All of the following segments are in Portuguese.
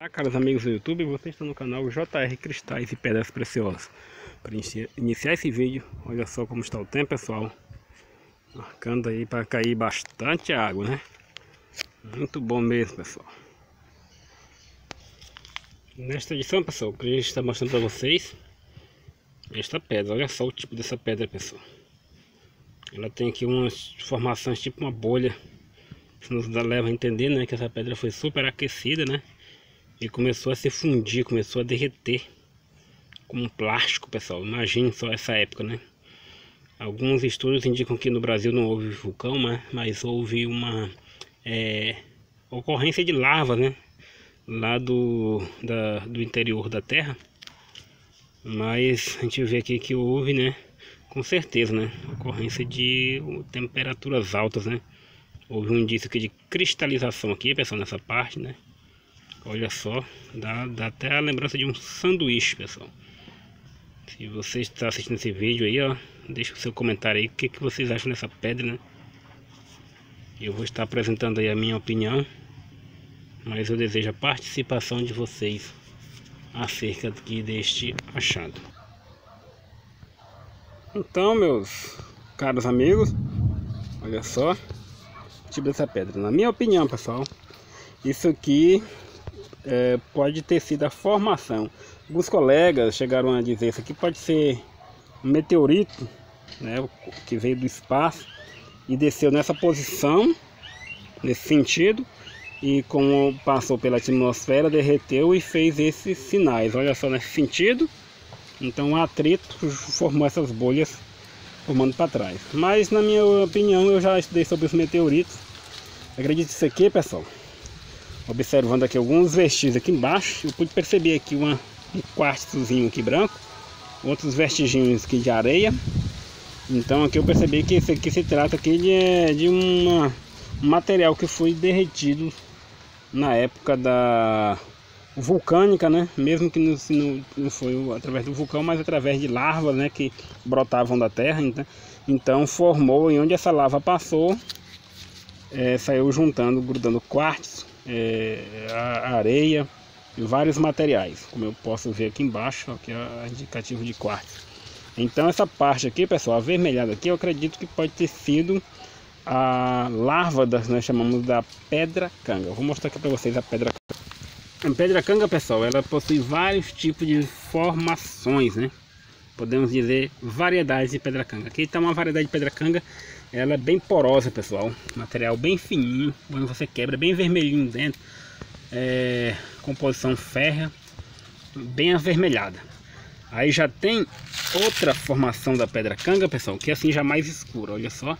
Olá, caros amigos do YouTube, vocês estão no canal JR Cristais e Pedras Preciosas. Para iniciar esse vídeo, olha só como está o tempo, pessoal. Marcando aí para cair bastante água, né? Muito bom mesmo, pessoal. Nesta edição, pessoal, que a gente está mostrando para vocês esta pedra. Olha só o tipo dessa pedra, pessoal. Ela tem aqui umas formações tipo uma bolha. Isso nos leva a entender, né, que essa pedra foi super aquecida, né? E começou a se fundir, começou a derreter como plástico, pessoal. Imagine só essa época, né? Alguns estudos indicam que no Brasil não houve vulcão, mas, mas houve uma é, ocorrência de lava, né? Lá do, da, do interior da Terra. Mas a gente vê aqui que houve, né? Com certeza, né? Ocorrência de temperaturas altas, né? Houve um indício aqui de cristalização aqui, pessoal, nessa parte, né? Olha só, dá, dá até a lembrança de um sanduíche, pessoal. Se você está assistindo esse vídeo aí, ó, deixa o seu comentário aí, o que, que vocês acham dessa pedra, né? Eu vou estar apresentando aí a minha opinião, mas eu desejo a participação de vocês acerca aqui deste achado. Então, meus caros amigos, olha só, tipo dessa pedra. Na minha opinião, pessoal, isso aqui é, pode ter sido a formação. Alguns colegas chegaram a dizer isso aqui pode ser um meteorito, né, que veio do espaço e desceu nessa posição, nesse sentido, e como passou pela atmosfera, derreteu e fez esses sinais. Olha só nesse sentido. Então o atrito formou essas bolhas formando para trás. Mas na minha opinião, eu já estudei sobre os meteoritos. Acredite isso aqui, pessoal observando aqui alguns vestígios aqui embaixo, eu pude perceber aqui uma, um quartzozinho aqui branco, outros vestígios aqui de areia. Então aqui eu percebi que esse aqui se trata aqui de, de uma, um material que foi derretido na época da vulcânica, né? Mesmo que não, não foi através do vulcão, mas através de larvas, né? Que brotavam da terra. Então, então formou e onde essa lava passou, é, saiu juntando, grudando quartzo é, a areia e vários materiais, como eu posso ver aqui embaixo, aqui é indicativo de quartzo. Então essa parte aqui, pessoal, avermelhada aqui, eu acredito que pode ter sido a larva das nós chamamos da pedra canga. Eu vou mostrar aqui para vocês a pedra canga. A pedra canga, pessoal, ela possui vários tipos de formações, né? Podemos dizer variedades de pedra canga. Aqui está uma variedade de pedra canga ela é bem porosa, pessoal. Material bem fininho. Quando você quebra, bem vermelhinho dentro. É, composição férrea. Bem avermelhada. Aí já tem outra formação da pedra canga, pessoal. Que é assim já mais escura. Olha só.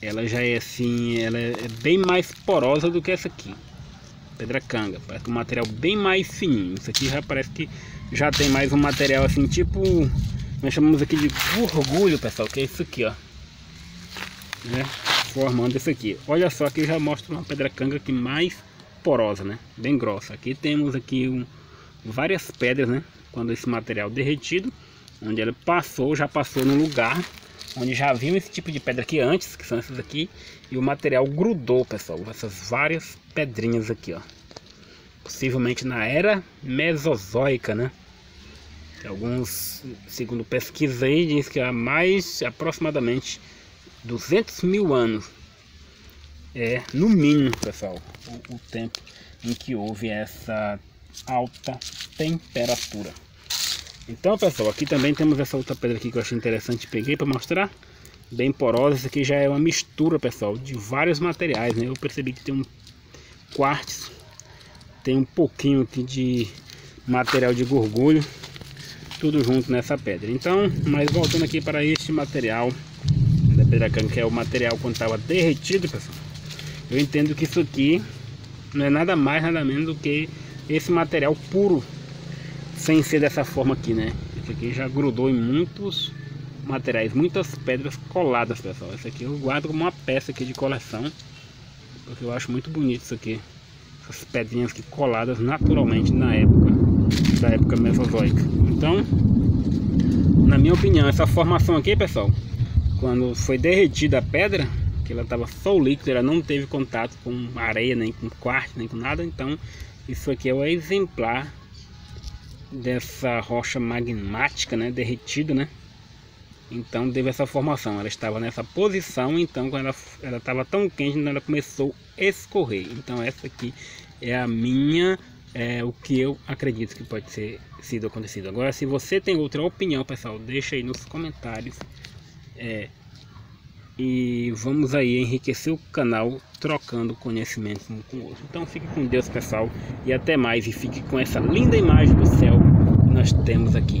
Ela já é assim. Ela é bem mais porosa do que essa aqui. Pedra canga. Parece um material bem mais fininho. Isso aqui já parece que já tem mais um material assim, tipo nós chamamos aqui de gorgulho, pessoal, que é isso aqui, ó. Né? Formando isso aqui. Olha só, aqui já mostra uma pedra canga aqui mais porosa, né? Bem grossa. Aqui temos aqui um, várias pedras, né? Quando esse material derretido, onde ele passou, já passou no lugar onde já viu esse tipo de pedra aqui antes, que são essas aqui, e o material grudou, pessoal, essas várias pedrinhas aqui, ó. Possivelmente na era mesozoica, né? Alguns, segundo pesquisa aí, diz que há mais aproximadamente 200 mil anos é no mínimo, pessoal, o, o tempo em que houve essa alta temperatura. Então, pessoal, aqui também temos essa outra pedra aqui que eu achei interessante, peguei para mostrar. Bem porosa, isso aqui já é uma mistura, pessoal, de vários materiais, né? Eu percebi que tem um quartzo, tem um pouquinho aqui de material de gorgulho tudo junto nessa pedra. Então, mas voltando aqui para este material da pedra cana, que é o material quando estava derretido, pessoal. Eu entendo que isso aqui não é nada mais, nada menos do que esse material puro, sem ser dessa forma aqui, né? Esse aqui já grudou em muitos materiais, muitas pedras coladas, pessoal. Esse aqui eu guardo como uma peça aqui de coleção, porque eu acho muito bonito isso aqui. Essas pedrinhas aqui coladas naturalmente na época, da época mesozoica. Então, na minha opinião, essa formação aqui, pessoal, quando foi derretida a pedra, porque ela estava só líquido, ela não teve contato com areia, nem com quartzo, nem com nada, então isso aqui é o exemplar dessa rocha magmática, né, derretida, né? Então teve essa formação, ela estava nessa posição, então quando ela ela estava tão quente, então ela começou a escorrer. Então essa aqui é a minha é o que eu acredito que pode ter sido acontecido. Agora, se você tem outra opinião, pessoal, deixa aí nos comentários. É, e vamos aí enriquecer o canal trocando conhecimentos um com o outro. Então fique com Deus, pessoal, e até mais. E fique com essa linda imagem do céu que nós temos aqui.